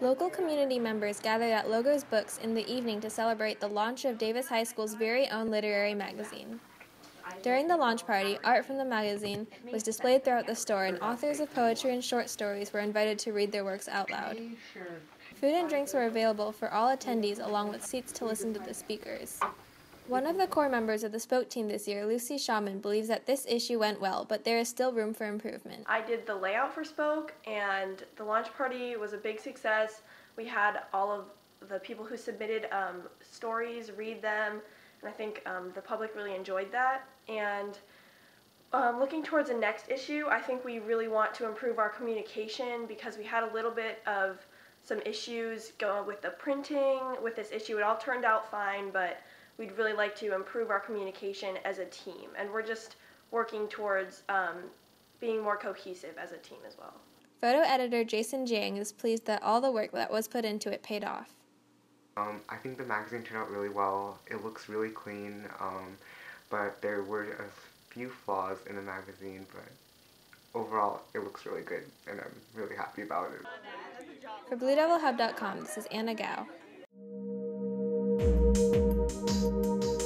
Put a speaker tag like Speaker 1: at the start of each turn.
Speaker 1: Local community members gathered at Logos Books in the evening to celebrate the launch of Davis High School's very own literary magazine. During the launch party, art from the magazine was displayed throughout the store, and authors of poetry and short stories were invited to read their works out loud. Food and drinks were available for all attendees, along with seats to listen to the speakers. One of the core members of the Spoke team this year, Lucy Shaman, believes that this issue went well, but there is still room for improvement.
Speaker 2: I did the layout for Spoke, and the launch party was a big success. We had all of the people who submitted um, stories read them, and I think um, the public really enjoyed that. And um, looking towards the next issue, I think we really want to improve our communication because we had a little bit of some issues going with the printing with this issue. It all turned out fine, but we'd really like to improve our communication as a team. And we're just working towards um, being more cohesive as a team as well.
Speaker 1: Photo editor Jason Jiang is pleased that all the work that was put into it paid off.
Speaker 3: Um, I think the magazine turned out really well. It looks really clean, um, but there were a few flaws in the magazine, but overall it looks really good and I'm really happy about it.
Speaker 1: For BlueDevilHub.com, this is Anna Gao. Música